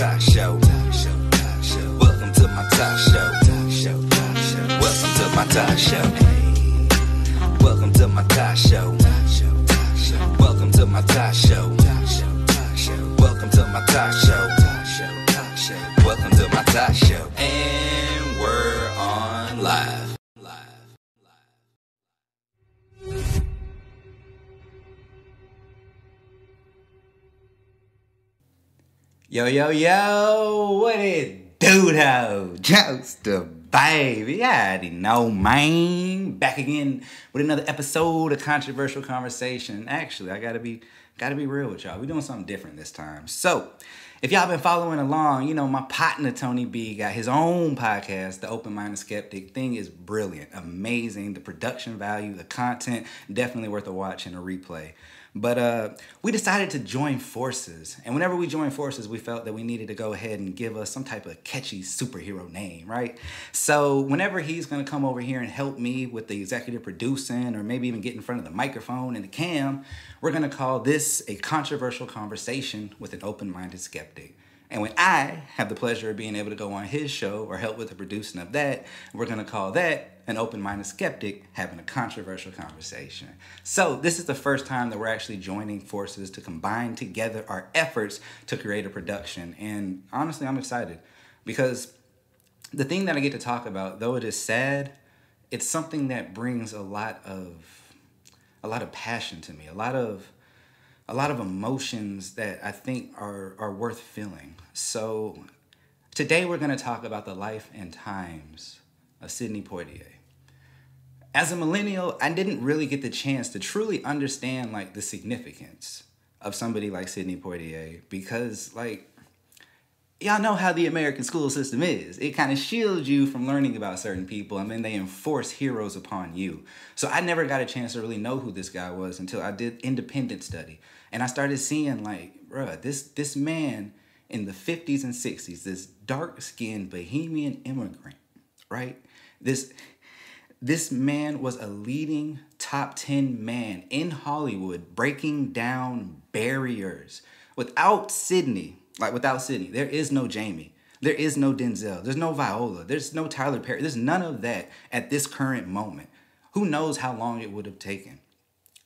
talk show. Welcome to my talk show. Welcome to my talk show. Welcome to my talk show. Welcome to my talk show. Welcome to my talk show. Yo, yo, yo, what it do though? Baby. I already know, man. Back again with another episode of Controversial Conversation. Actually, I gotta be gotta be real with y'all. we doing something different this time. So if y'all been following along, you know, my partner Tony B got his own podcast, The Open Minded Skeptic. Thing is brilliant, amazing. The production value, the content, definitely worth a watch and a replay. But uh, we decided to join forces. And whenever we joined forces, we felt that we needed to go ahead and give us some type of catchy superhero name, right? So whenever he's to come over here and help me with the executive producing or maybe even get in front of the microphone and the cam, we're to call this a controversial conversation with an open minded skeptic. And when I have the pleasure of being able to go on his show or help with the producing of that, we're going to call that an open minded skeptic having a controversial conversation. So, this is the first time that we're actually joining forces to combine together our efforts to create a production. And honestly, I'm excited because the thing that I get to talk about, though it is sad, it's something that brings a lot of a lot of passion to me, a lot of a lot of emotions that I think are, are worth feeling. So today we're going to talk about the life and times of Sidney Poitier. As a millennial, I didn't really get the chance to truly understand like the significance of somebody like Sidney Poitier because like y'all know how the American school system is. It kind of shields you from learning about certain people and then they enforce heroes upon you. So I never got a chance to really know who this guy was until I did independent study. And I started seeing like, bruh, this this man in the 50s and 60s, this dark-skinned Bahamian immigrant, right? This this man was a leading top 10 man in Hollywood breaking down barriers. Without Sidney, like without Sidney, there is no Jamie. There is no Denzel. There's no Viola. There's no Tyler Perry. There's none of that at this current moment. Who knows how long it would have taken?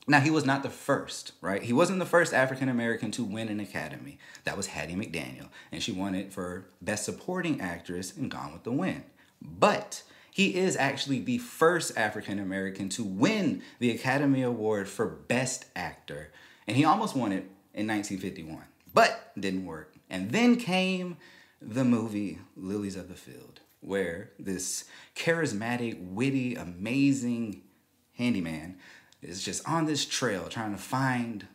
Now, he was not the first, right? He wasn't the first African American to win an Academy. That was Hattie McDaniel, and she won it for Best Supporting Actress in Gone with the Wind. But he is actually the first African American to win the Academy Award for Best Actor, and he almost won it in 1951, but didn't work. And then came the movie Lilies of the Field, where this charismatic, witty, amazing handyman is just on this trail trying to find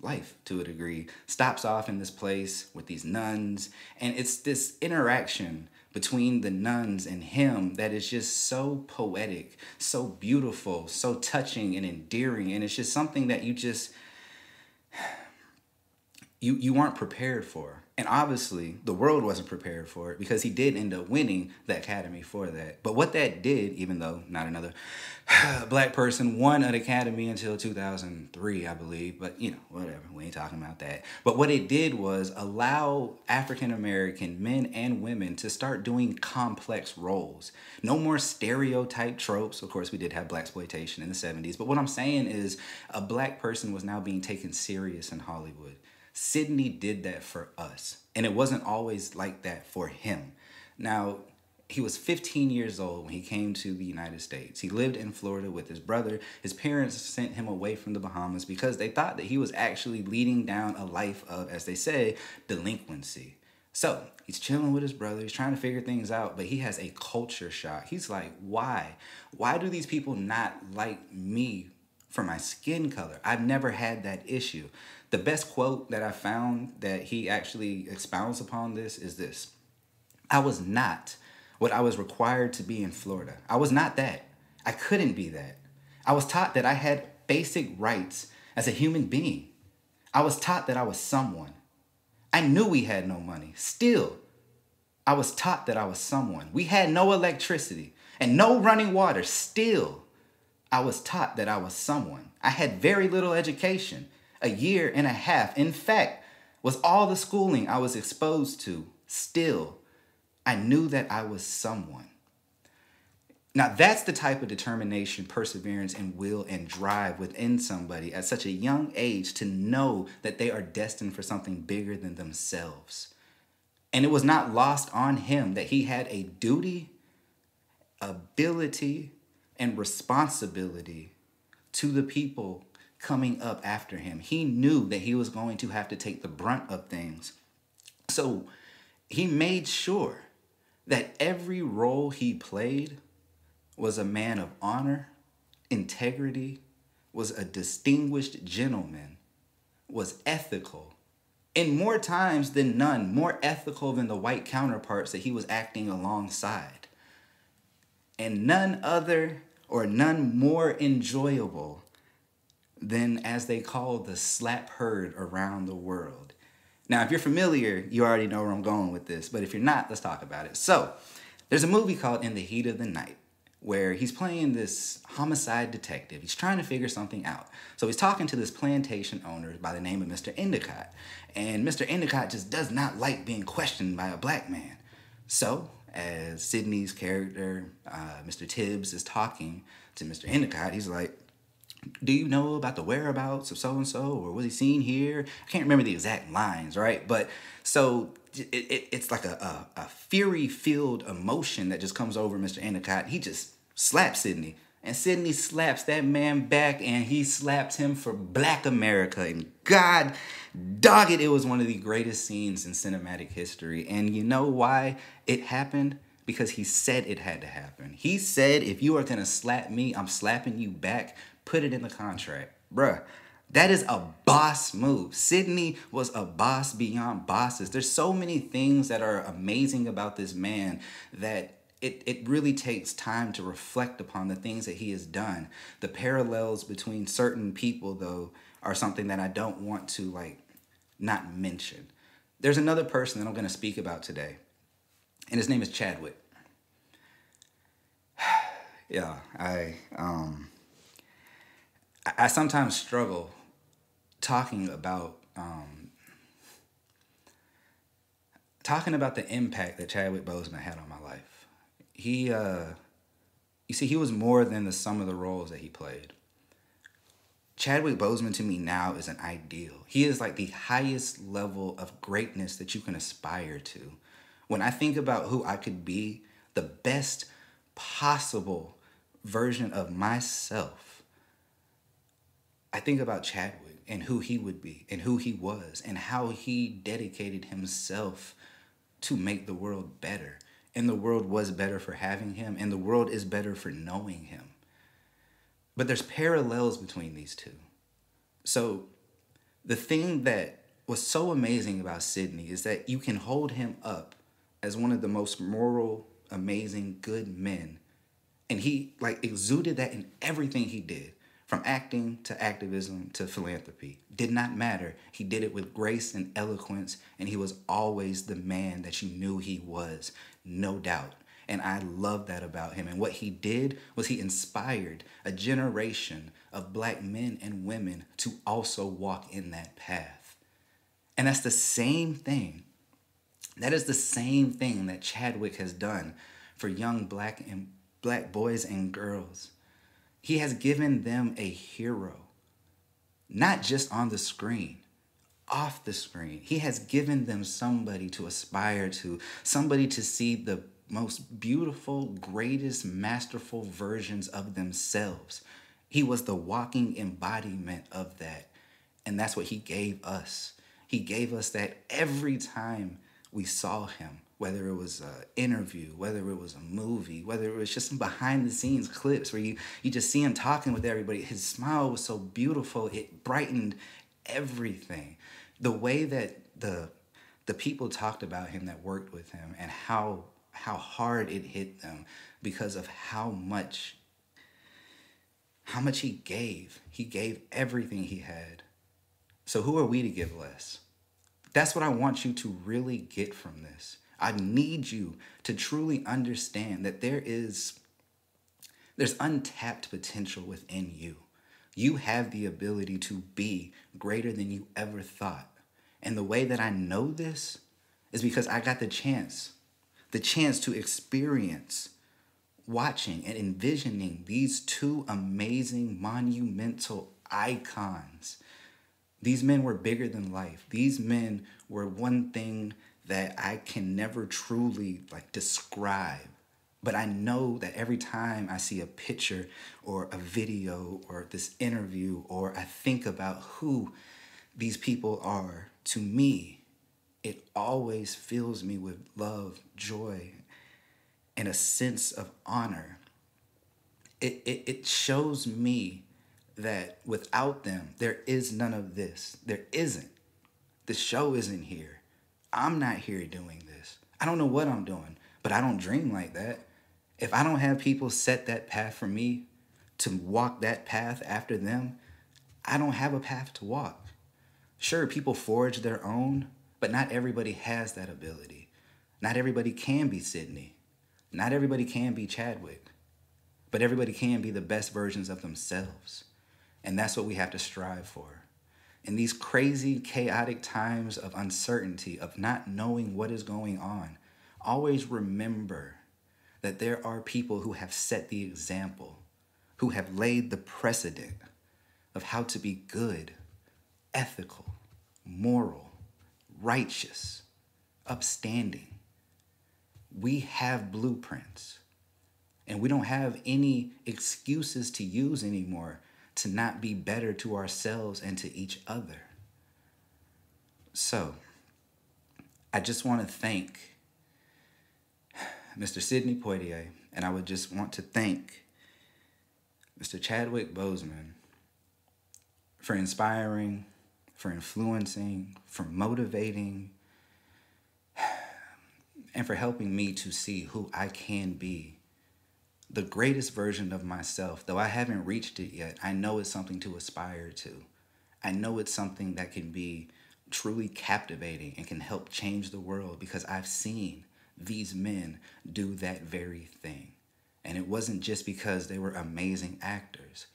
life to a degree, stops off in this place with these nuns, and it's this interaction between the nuns and him that is just so poetic, so beautiful, so touching and endearing, and it's just something that you just you you aren't prepared for. And obviously, the world wasn't prepared for it because he did end up winning the Academy for that. But what that did, even though not another black person won an Academy until 2003, I believe, but you know, whatever, we ain't talking about that. But what it did was allow African American men and women to start doing complex roles. No more stereotype tropes. Of course, we did have blaxploitation in the 70s, but what I'm saying is a black person was now being taken serious in Hollywood. Sidney did that for us. And it wasn't always like that for him. Now, he was 15 years old when he came to the United States. He lived in Florida with his brother. His parents sent him away from the Bahamas because they thought that he was actually leading down a life of, as they say, delinquency. So he's chilling with his brother. He's trying to figure things out, but he has a culture shock. He's like, why? Why do these people not like me for my skin color? I've never had that issue. The best quote that I found that he actually expounds upon this is this I was not what I was required to be in Florida. I was not that. I couldn't be that. I was taught that I had basic rights as a human being. I was taught that I was someone. I knew we had no money. Still, I was taught that I was someone. We had no electricity and no running water. Still, I was taught that I was someone. I had very little education a year and a half. In fact, was all the schooling I was exposed to still, I knew that I was someone. Now, that's the type of determination, perseverance, and will and drive within somebody at such a young age to know that they are destined for something bigger than themselves. And it was not lost on him that he had a duty, ability, and responsibility to the people coming up after him. He knew that he was going to have to take the brunt of things. So he made sure that every role he played was a man of honor, integrity, was a distinguished gentleman, was ethical, in more times than none, more ethical than the white counterparts that he was acting alongside. And none other or none more enjoyable than as they call the slap heard around the world. Now, if you're familiar, you already know where I'm going with this, but if you're not, let's talk about it. So, there's a movie called In the Heat of the Night where he's playing this homicide detective. He's trying to figure something out. So he's talking to this plantation owner by the name of Mr. Endicott. And Mr. Endicott just does not like being questioned by a black man. So, as Sidney's character, uh, Mr. Tibbs, is talking to Mr. Endicott, he's like, do you know about the whereabouts of so and so or was he seen here? I can't remember the exact lines right? But so it, it, it's like a, a, a fury filled emotion that just comes over mr endicott. He just slaps sidney and sidney slaps that man back and he slaps him for black america and god dog it it was one of the greatest scenes in cinematic history. And you know why it happened? Because he said it had to happen. He said, if you are gonna slap me, I'm slapping you back put it in the contract. Bruh, that is a boss move. Sidney was a boss beyond bosses. There's so many things that are amazing about this man that it, it really takes time to reflect upon the things that he has done. The parallels between certain people, though, are something that I don't want to like not mention. There's another person that I'm going to speak about today, and his name is Chadwick. yeah, I um I sometimes struggle talking about um, talking about the impact that Chadwick Boseman had on my life. He, uh, you see, he was more than the sum of the roles that he played. Chadwick Boseman to me now is an ideal. He is like the highest level of greatness that you can aspire to. When I think about who I could be, the best possible version of myself I think about Chadwick and who he would be and who he was and how he dedicated himself to make the world better. And the world was better for having him, and the world is better for knowing him. But there's parallels between these two. So the thing that was so amazing about Sidney is that you can hold him up as one of the most moral, amazing, good men. And he like exuded that in everything he did. From acting to activism to philanthropy. Did not matter. He did it with grace and eloquence, and he was always the man that you knew he was, no doubt. And I love that about him. And what he did was he inspired a generation of black men and women to also walk in that path. And that's the same thing. That is the same thing that Chadwick has done for young black and black boys and girls. He has given them a hero, not just on the screen, off the screen. He has given them somebody to aspire to, somebody to see the most beautiful, greatest, masterful versions of themselves. He was the walking embodiment of that. And that's what he gave us. He gave us that every time we saw him whether it was an interview, whether it was a movie, whether it was just some behind the scenes clips where you, you just see him talking with everybody. His smile was so beautiful, it brightened everything. The way that the the people talked about him that worked with him and how how hard it hit them because of how much how much he gave. He gave everything he had. So who are we to give less? That's what I want you to really get from this. I need you to truly understand that there is there's untapped potential within you. You have the ability to be greater than you ever thought. And the way that I know this is because I got the chance, the chance to experience watching and envisioning these two amazing, monumental icons. These men were bigger than life. These men were one thing that I can never truly like describe. But I know that every time I see a picture or a video or this interview or I think about who these people are to me, it always fills me with love, joy, and a sense of honor. It, it, it shows me that without them, there is none of this. There isn't. The show isn't here. I'm not here doing this. I don't know what I'm doing, but I don't dream like that. If I don't have people set that path for me to walk that path after them, I don't have a path to walk. Sure, people forge their own, but not everybody has that ability. Not everybody can be Sidney. Not everybody can be Chadwick, but everybody can be the best versions of themselves. And that's what we have to strive for. In these crazy, chaotic times of uncertainty, of not knowing what is going on, always remember that there are people who have set the example, who have laid the precedent of how to be good, ethical, moral, righteous, upstanding. We have blueprints, and we don't have any excuses to use anymore to not be better to ourselves and to each other. So, I just want to thank Mr. Sidney Poitier, and I would just want to thank Mr. Chadwick Boseman for inspiring, for influencing, for motivating, and for helping me to see who I can be the greatest version of myself, though I haven't reached it yet, I know it's something to aspire to. I know it's something that can be truly captivating and can help change the world because I've seen these men do that very thing. And it wasn't just because they were amazing actors,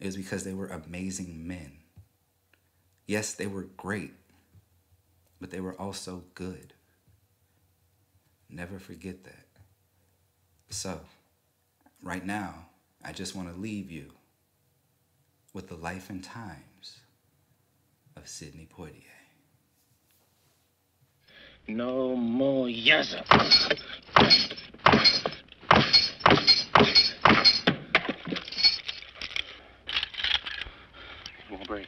it was because they were amazing men. Yes, they were great, but they were also good. Never forget that. So, right now, I just want to leave you with the life and times of Sidney Poitier. No more yazza. One break.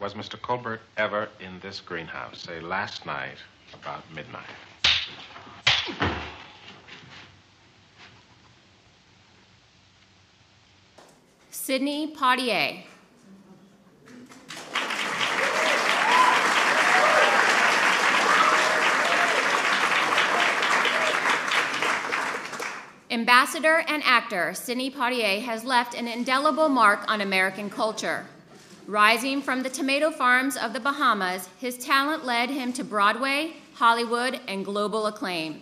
Was Mr. Colbert ever in this greenhouse, say last night about midnight? Sidney Poitier. Ambassador and actor Sidney Poitier has left an indelible mark on American culture. Rising from the tomato farms of the Bahamas, his talent led him to Broadway, Hollywood, and global acclaim.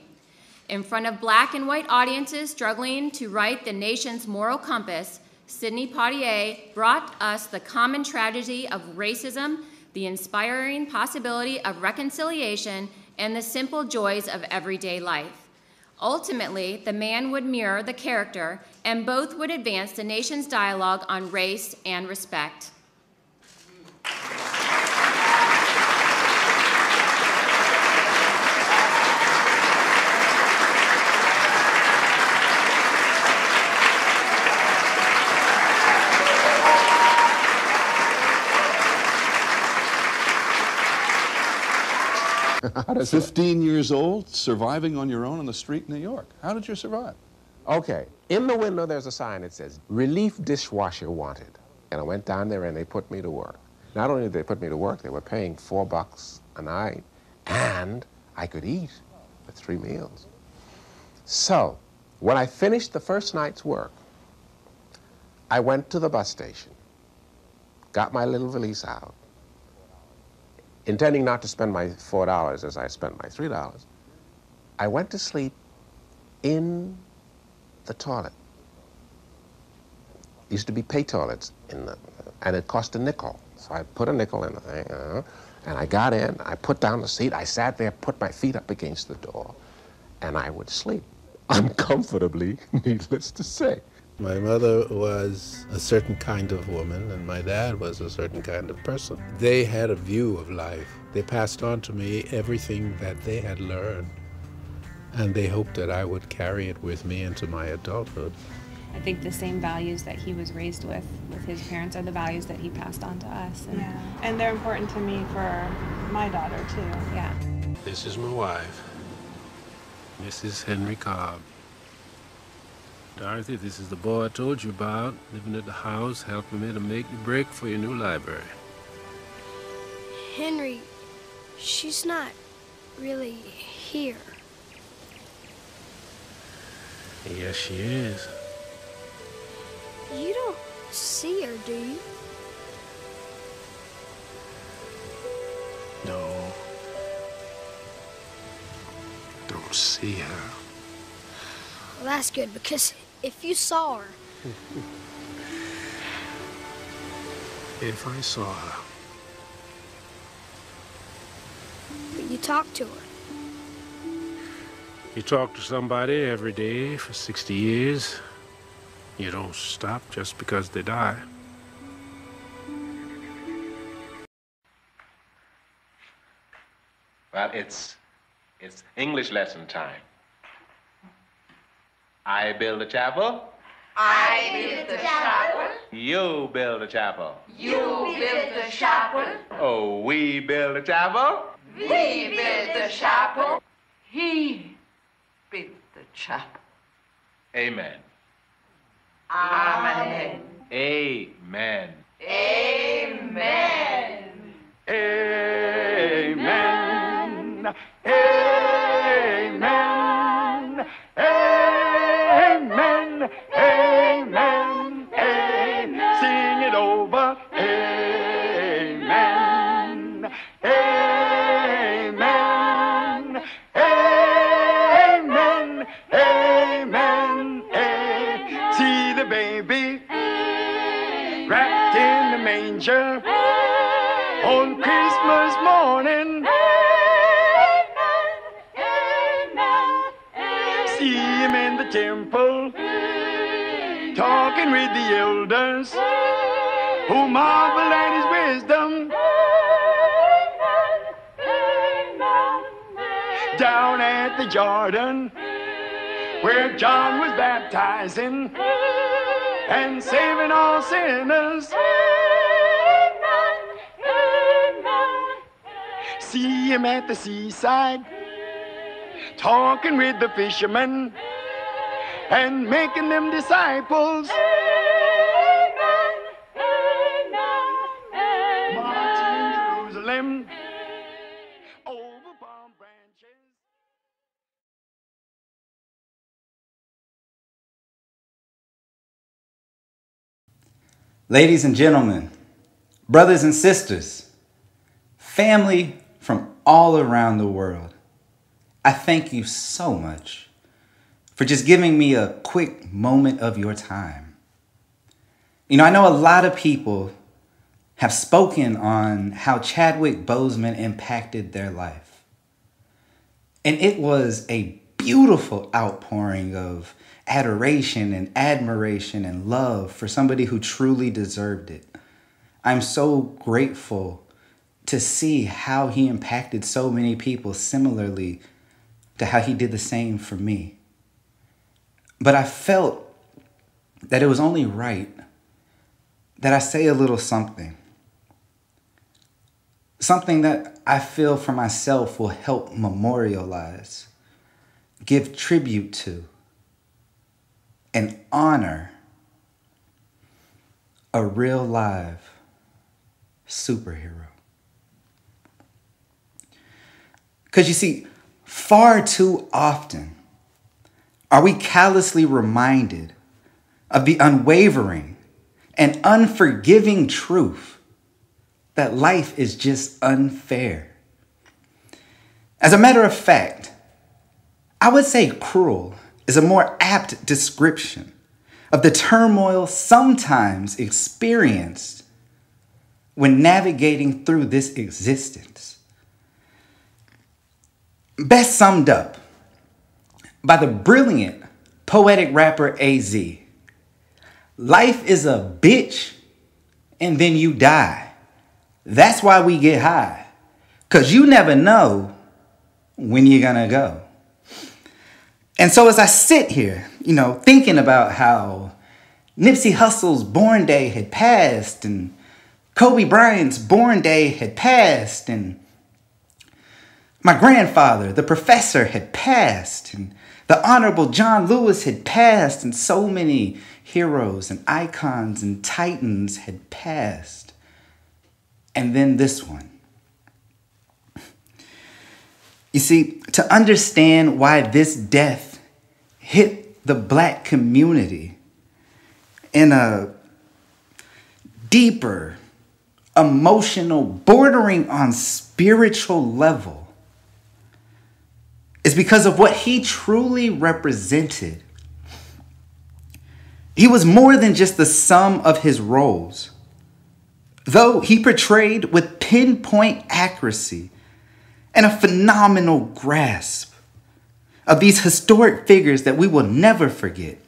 In front of black and white audiences struggling to write the nation's moral compass, Sidney Poitier brought us the common tragedy of racism, the inspiring possibility of reconciliation, and the simple joys of everyday life. Ultimately, the man would mirror the character, and both would advance the nation's dialogue on race and respect. How does 15 years old, surviving on your own on the street in New York. How did you survive? Okay. In the window, there's a sign that says, Relief Dishwasher Wanted. And I went down there and they put me to work. Not only did they put me to work, they were paying four bucks a night, and I could eat for three meals. So, when I finished the first night's work, I went to the bus station, got my little valise out, intending not to spend my four dollars as I spent my three dollars. I went to sleep in the toilet. Used to be pay toilets in the, and it cost a nickel. So I put a nickel in the thing, and I got in, I put down the seat, I sat there, put my feet up against the door, and I would sleep uncomfortably, needless to say. My mother was a certain kind of woman, and my dad was a certain kind of person. They had a view of life. They passed on to me everything that they had learned, and they hoped that I would carry it with me into my adulthood. I think the same values that he was raised with, with his parents, are the values that he passed on to us. And yeah, and they're important to me for my daughter, too. Yeah. This is my wife, Mrs. Henry Cobb. Dorothy, this is the boy I told you about, living at the house, helping me to make the brick for your new library. Henry, she's not really here. Yes, she is. You don't see her, do you? No. Don't see her. Well, that's good because if you saw her. if I saw her. But you talk to her. You talk to somebody every day for 60 years. You don't stop just because they die. Well, it's it's English lesson time. I build a chapel. I build the chapel. You build a chapel. You build the chapel. Oh, we build a chapel. We build the chapel. He built the chapel. Amen. Amen. Amen. Amen. Amen. Amen. Temple talking with the elders who marvel at his wisdom. Down at the Jordan where John was baptizing and saving all sinners. See him at the seaside, talking with the fishermen and making them disciples. Marching in Jerusalem. Over palm branches. Ladies and gentlemen, brothers and sisters, family from all around the world, I thank you so much for just giving me a quick moment of your time. You know, I know a lot of people have spoken on how Chadwick Boseman impacted their life. And it was a beautiful outpouring of adoration and admiration and love for somebody who truly deserved it. I'm so grateful to see how he impacted so many people similarly to how he did the same for me. But I felt that it was only right that I say a little something. Something that I feel for myself will help memorialize, give tribute to, and honor a real live superhero. Because you see, far too often are we callously reminded of the unwavering and unforgiving truth that life is just unfair. As a matter of fact, I would say cruel is a more apt description of the turmoil sometimes experienced when navigating through this existence. Best summed up by the brilliant poetic rapper AZ. Life is a bitch and then you die. That's why we get high. Because you never know when you're going to go. And so as I sit here, you know, thinking about how Nipsey Hussle's born day had passed and Kobe Bryant's born day had passed and my grandfather, the professor, had passed and the Honorable John Lewis had passed and so many heroes and icons and titans had passed. And then this one. You see, to understand why this death hit the black community in a deeper, emotional, bordering on spiritual level is because of what he truly represented. He was more than just the sum of his roles. Though he portrayed with pinpoint accuracy and a phenomenal grasp of these historic figures that we will never forget,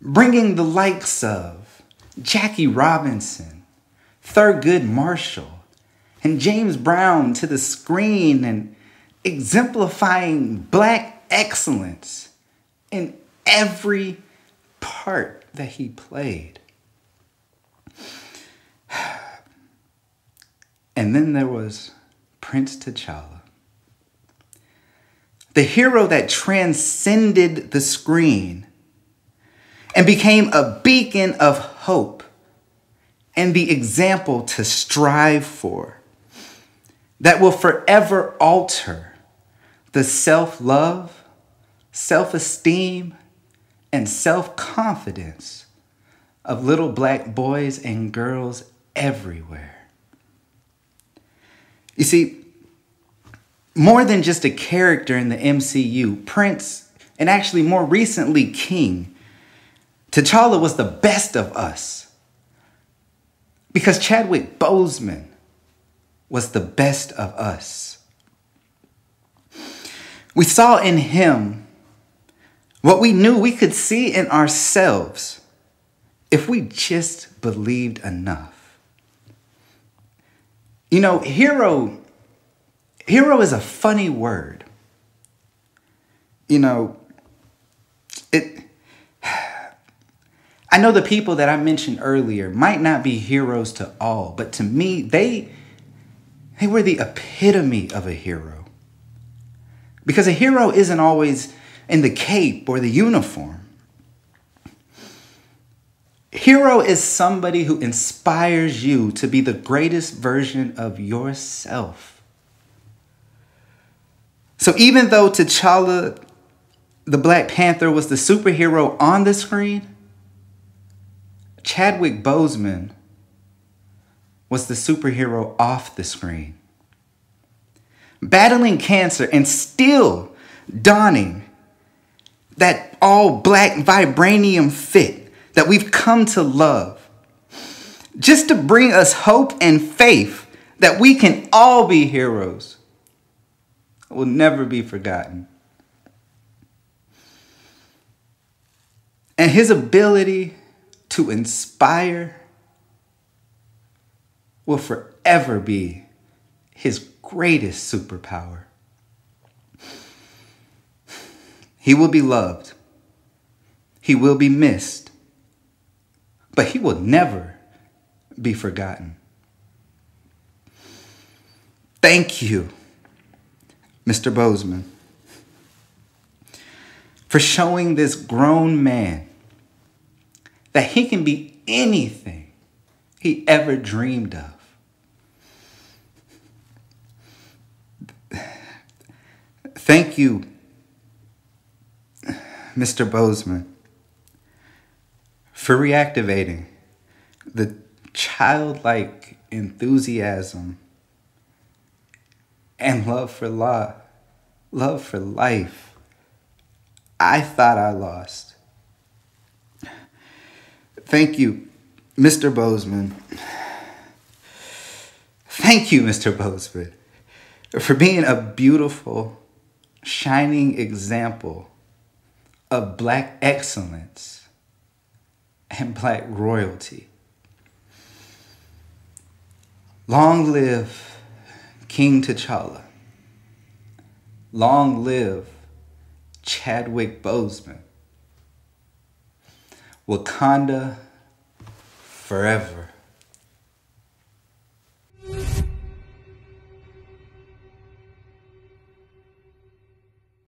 bringing the likes of Jackie Robinson, Thurgood Marshall, and James Brown to the screen and exemplifying black excellence in every part that he played. And then there was Prince T'Challa, the hero that transcended the screen and became a beacon of hope and the example to strive for that will forever alter the self love, self esteem, and self confidence of little black boys and girls everywhere. You see, more than just a character in the MCU, Prince, and actually more recently, King, T'Challa was the best of us. Because Chadwick Boseman was the best of us. We saw in him what we knew we could see in ourselves if we just believed enough. You know, hero hero is a funny word. You know, it I know the people that I mentioned earlier might not be heroes to all, but to me, they they were the epitome of a hero. Because a hero isn't always in the cape or the uniform. Hero is somebody who inspires you to be the greatest version of yourself. So even though T'Challa, the Black Panther, was the superhero on the screen, Chadwick Boseman was the superhero off the screen. Battling cancer and still donning that all black vibranium fit that we've come to love, just to bring us hope and faith that we can all be heroes, will never be forgotten. And his ability to inspire will forever be his greatest superpower. He will be loved. He will be missed. But he will never be forgotten. Thank you, Mr. Boseman, for showing this grown man that he can be anything he ever dreamed of. Thank you, Mr. Boseman, for reactivating the childlike enthusiasm and love for law, love for life I thought I lost. Thank you, Mr. Boseman, Thank you, Mr. Boseman, for being a beautiful, shining example of black excellence and black royalty. Long live King T'Challa. Long live Chadwick Boseman. Wakanda forever.